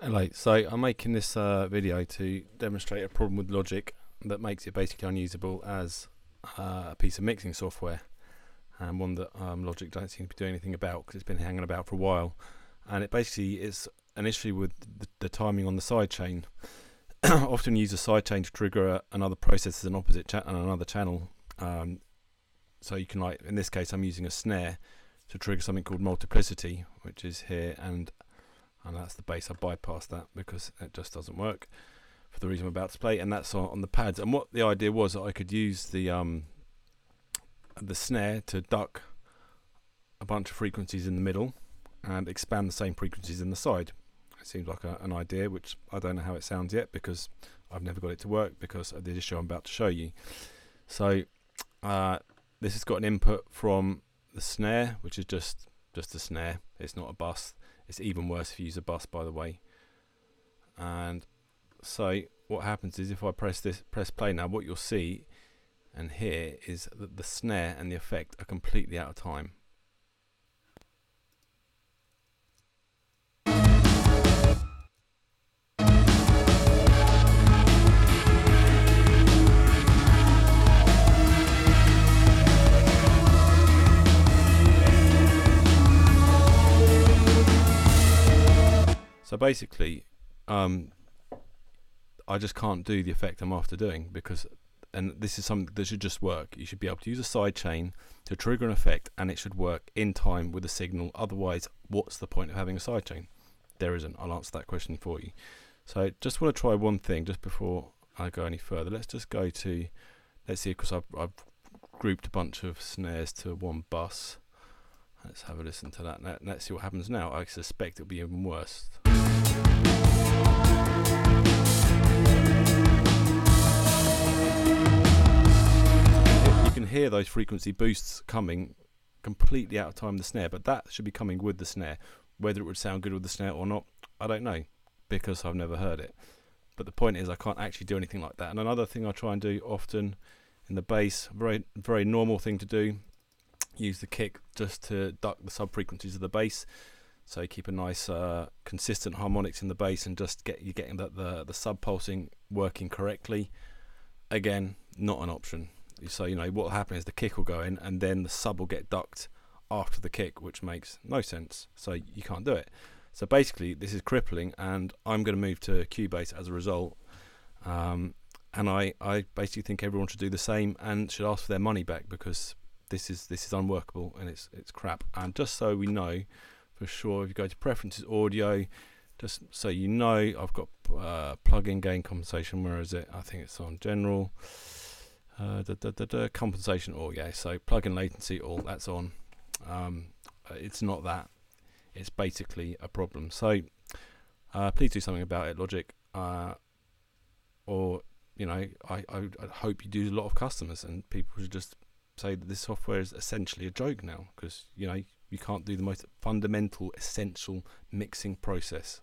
Hello, so I'm making this uh, video to demonstrate a problem with Logic that makes it basically unusable as uh, a piece of mixing software and one that um, Logic don't seem to be doing anything about because it's been hanging about for a while and it basically is an issue with the, the timing on the sidechain. Often use a sidechain to trigger a, another process as an opposite cha- another channel um, so you can like in this case I'm using a snare to trigger something called multiplicity which is here and and that's the bass. I bypassed that because it just doesn't work for the reason I'm about to play, and that's on, the pads. And what the idea was I could use the um, the snare to duck a bunch of frequencies in the middle and expand the same frequencies in the side. It seems like a, an idea, which I don't know how it sounds yet because I've never got it to work because of the issue I'm about to show you. So uh, this has got an input from the snare, which is just just a snare. It's not a bus. It's even worse if you use a bus, by the way. And so what happens is if I press this, press play now, what you'll see and hear is that the snare and the effect are completely out of time. Basically, um, I just can't do the effect I'm after doing because, and this is something that should just work. You should be able to use a sidechain to trigger an effect, and it should work in time with the signal. Otherwise, what's the point of having a sidechain? There isn't. I'll answer that question for you. So, I just want to try one thing just before I go any further. Let's just go to, let's see, because I've, I've grouped a bunch of snares to one bus. Let's have a listen to that. Let's see what happens now. I suspect it'll be even worse. Hear those frequency boosts coming completely out of time the snare, but that should be coming with the snare. Whether it would sound good with the snare or not, I don't know because I've never heard it. But the point is, I can't actually do anything like that. And another thing I try and do often in the bass, very very normal thing to do, use the kick just to duck the sub frequencies of the bass. So keep a nice uh, consistent harmonics in the bass and just get you getting the, the the sub pulsing working correctly. Again, not an option. So you know what will happen is the kick will go in and then the sub will get ducked after the kick, which makes no sense. So you can't do it. So basically, this is crippling, and I'm going to move to Cubase as a result. Um, and I, I basically think everyone should do the same and should ask for their money back because this is this is unworkable and it's it's crap. And just so we know for sure, if you go to preferences audio, just so you know, I've got uh, plug-in gain compensation. Where is it? I think it's on general. Uh, da, da, da, compensation all yeah. So plug-in latency all that's on. Um, uh, it's not that. It's basically a problem. So uh, please do something about it, Logic. Uh, or you know, I, I, I hope you do a lot of customers and people should just say that this software is essentially a joke now because you know you can't do the most fundamental, essential mixing process.